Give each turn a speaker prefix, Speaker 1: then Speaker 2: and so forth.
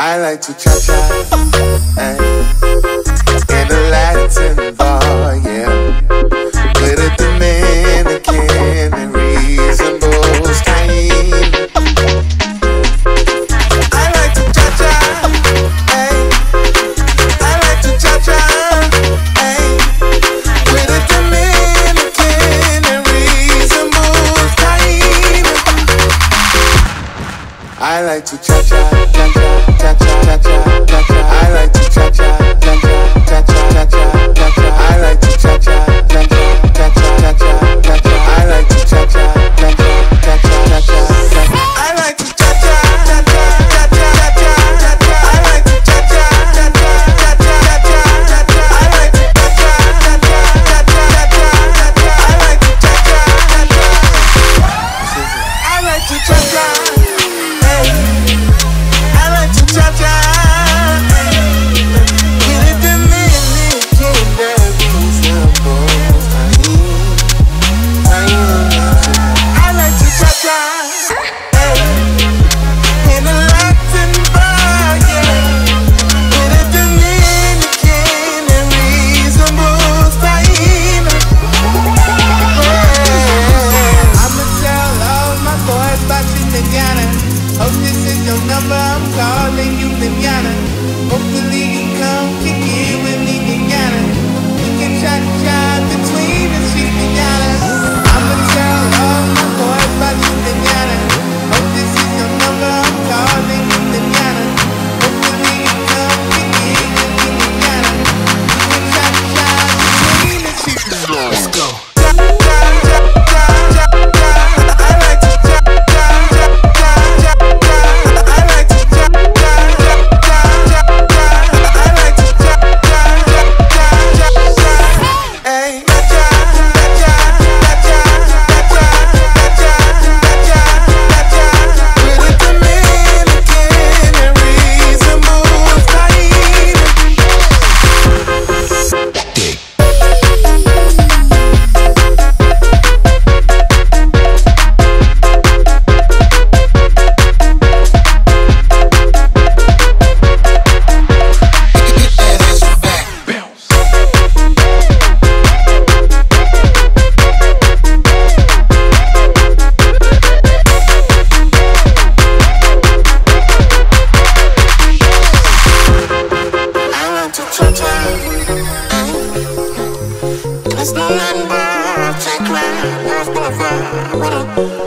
Speaker 1: I like to cha-cha, ay, in the Latin. I like to cha cha cha cha cha cha cha cha. Remember, take my last breath away